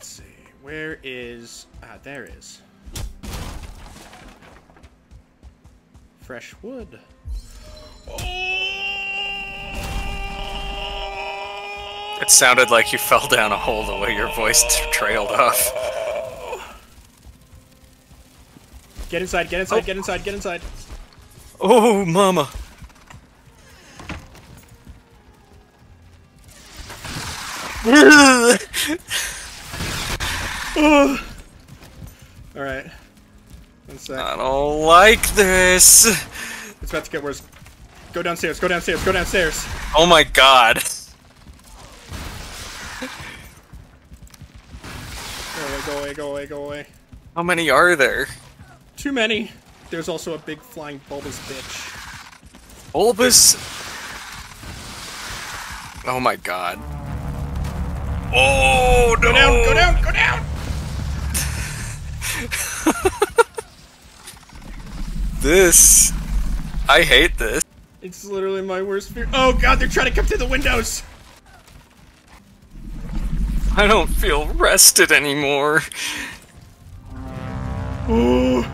let's see. Where is... Ah, there is. Fresh wood. It sounded like you fell down a hole the way your voice trailed off. Get inside, get inside, get inside, get inside. Oh, mama. Alright. One sec. I don't like this. It's about to get worse. Go downstairs, go downstairs, go downstairs. Oh my god. Go away, go away, go away, go away. How many are there? Too many. There's also a big flying bulbous bitch. Bulbous? Oh my god. Oh no! Go down, go down, go down! This. I hate this. It's literally my worst fear. Oh god, they're trying to come through the windows! I don't feel rested anymore. Ooh.